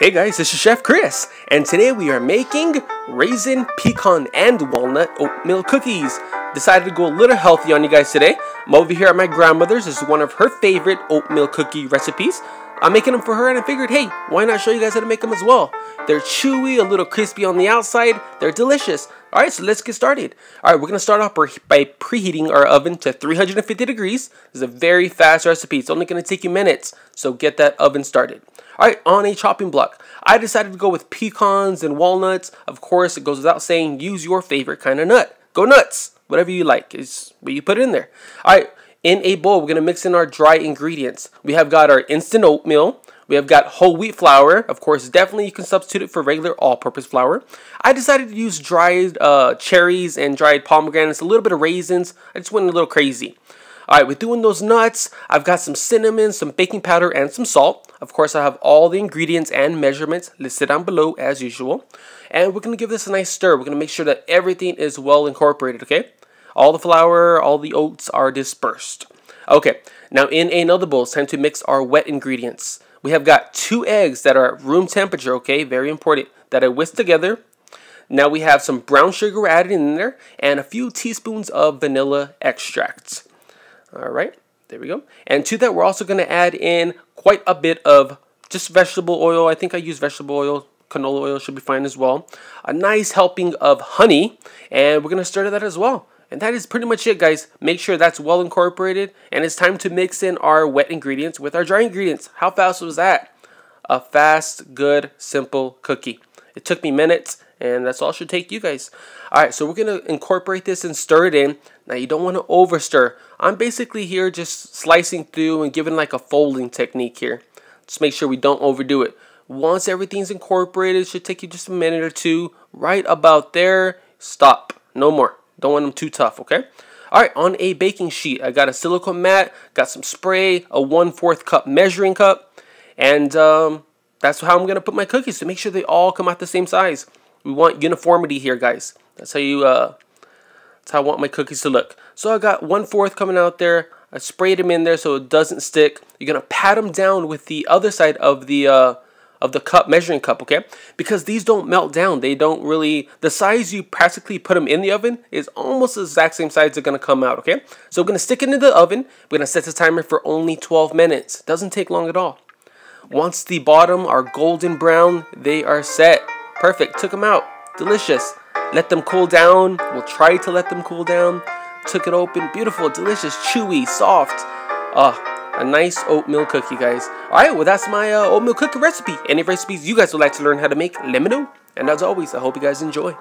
Hey guys, this is Chef Chris, and today we are making raisin, pecan, and walnut oatmeal cookies. Decided to go a little healthy on you guys today. I'm over here at my grandmother's. This is one of her favorite oatmeal cookie recipes. I'm making them for her and I figured, hey, why not show you guys how to make them as well? They're chewy, a little crispy on the outside. They're delicious. Alright, so let's get started. Alright, we're going to start off by preheating our oven to 350 degrees. This is a very fast recipe. It's only going to take you minutes, so get that oven started. Alright, on a chopping block. I decided to go with pecans and walnuts. Of course, it goes without saying, use your favorite kind of nut. Go nuts! Whatever you like is what you put in there. Alright, in a bowl, we're going to mix in our dry ingredients. We have got our instant oatmeal. We have got whole wheat flour. Of course, definitely you can substitute it for regular all-purpose flour. I decided to use dried uh, cherries and dried pomegranates, a little bit of raisins. I just went a little crazy. Alright, we're doing those nuts. I've got some cinnamon, some baking powder, and some salt. Of course, I have all the ingredients and measurements listed down below as usual. And we're going to give this a nice stir. We're going to make sure that everything is well incorporated, okay? All the flour, all the oats are dispersed. Okay, now in another bowl, it's time to mix our wet ingredients. We have got two eggs that are room temperature, okay? Very important. That I whisk together. Now we have some brown sugar added in there and a few teaspoons of vanilla extract. All right, there we go. And to that, we're also going to add in quite a bit of just vegetable oil. I think I use vegetable oil. Canola oil should be fine as well. A nice helping of honey, and we're going to stir that as well. And that is pretty much it, guys. Make sure that's well incorporated. And it's time to mix in our wet ingredients with our dry ingredients. How fast was that? A fast, good, simple cookie. It took me minutes, and that's all should take you guys. Alright, so we're going to incorporate this and stir it in. Now, you don't want to over stir. I'm basically here just slicing through and giving like a folding technique here. Just make sure we don't overdo it. Once everything's incorporated, it should take you just a minute or two. Right about there, stop. No more. Don't want them too tough, okay? Alright, on a baking sheet, I got a silicone mat, got some spray, a 1 4th cup measuring cup, and um, that's how I'm going to put my cookies to make sure they all come out the same size. We want uniformity here, guys. That's how you, uh, that's how I want my cookies to look. So I got one fourth coming out there. I sprayed them in there so it doesn't stick. You're to pat them down with the other side of the, uh, of the cup, measuring cup, okay? Because these don't melt down. They don't really, the size you practically put them in the oven is almost the exact same size they're gonna come out, okay? So we're gonna stick it into the oven. We're gonna set the timer for only 12 minutes. Doesn't take long at all. Once the bottom are golden brown, they are set. Perfect, took them out, delicious. Let them cool down. We'll try to let them cool down. Took it open, beautiful, delicious, chewy, soft. Ah, a nice oatmeal cookie, guys. Alright, well, that's my uh, oatmeal cookie recipe. Any recipes you guys would like to learn how to make, let me know. And as always, I hope you guys enjoy.